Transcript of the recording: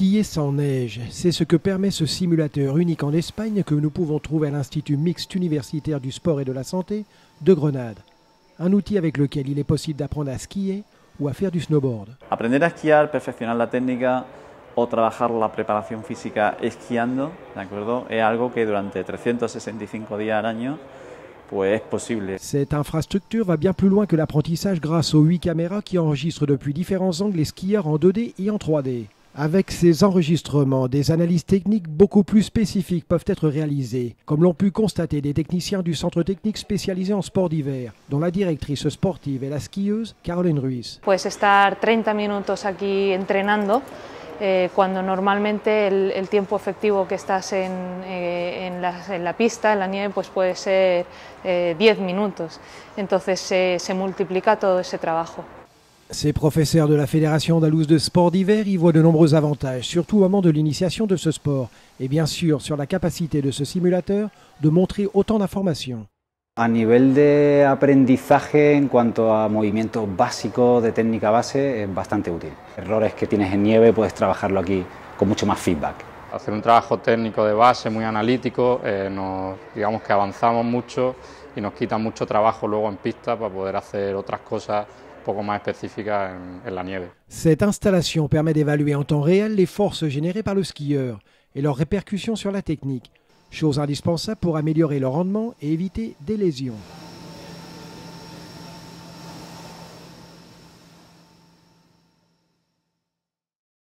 Skier sans neige, c'est ce que permet ce simulateur unique en Espagne que nous pouvons trouver à l'Institut mixte universitaire du sport et de la santé de Grenade. Un outil avec lequel il est possible d'apprendre à skier ou à faire du snowboard. Aprender a esquiar, perfeccionar la técnica o trabajar la preparación física esquiando, ¿de acuerdo? Es algo que durante 365 días al año. Cette infrastructure va bien plus loin que l'apprentissage grâce aux 8 caméras qui enregistrent depuis différents angles les skieurs en 2D et en 3D. Avec ces enregistrements, des analyses techniques beaucoup plus spécifiques peuvent être réalisées, comme l'ont pu constater des techniciens du centre technique spécialisé en sport d'hiver, dont la directrice sportive est la skieuse Caroline Ruiz. Puedes estar 30 minutos aquí entrenando eh, cuando normalmente el, el, tiempo efectivo que estás en, eh, en, la, en, la, pista, en la nieve, pues puede ser eh, 10 minutos. Entonces se multiplica todo ese trabajo. Ces professeurs de la Fédération andalouse de sport d'hiver y voient de nombreux avantages, surtout au moment de l'initiation de ce sport, et bien sûr sur la capacité de ce simulateur de montrer autant d'informations. A nivel de aprendizaje en cuanto a movimientos básicos de técnica base es bastante útil. Errores que tienes en nieve puedes trabajarlo aquí con mucho más feedback. Hacer un trabajo técnico de base muy analítico, eh, nos, digamos que avanzamos mucho y nos quita mucho trabajo luego en pista para poder hacer otras cosas Cette installation permet d'évaluer en temps réel les forces générées par le skieur et leurs répercussions sur la technique, chose indispensable pour améliorer le rendement et éviter des lésions.